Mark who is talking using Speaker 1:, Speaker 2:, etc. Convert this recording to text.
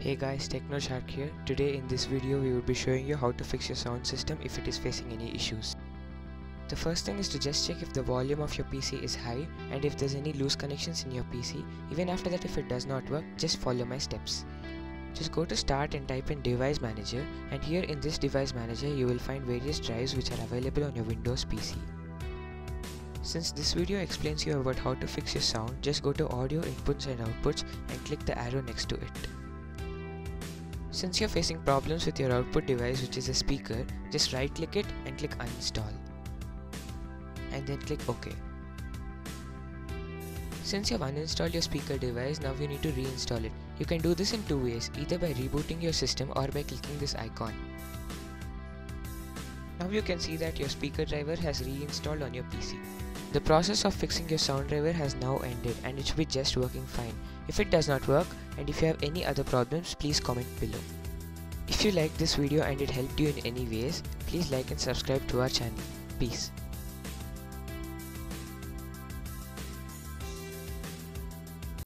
Speaker 1: Hey guys, TechnoShark here. Today in this video we will be showing you how to fix your sound system if it is facing any issues. The first thing is to just check if the volume of your PC is high and if there's any loose connections in your PC. Even after that if it does not work, just follow my steps. Just go to start and type in device manager and here in this device manager you will find various drives which are available on your Windows PC. Since this video explains you about how to fix your sound, just go to audio inputs and outputs and click the arrow next to it. Since you're facing problems with your output device which is a speaker, just right click it and click uninstall. And then click OK. Since you've uninstalled your speaker device, now you need to reinstall it. You can do this in two ways, either by rebooting your system or by clicking this icon. Now you can see that your speaker driver has reinstalled on your PC. The process of fixing your sound driver has now ended and it should be just working fine. If it does not work and if you have any other problems please comment below. If you liked this video and it helped you in any ways, please like and subscribe to our channel. Peace.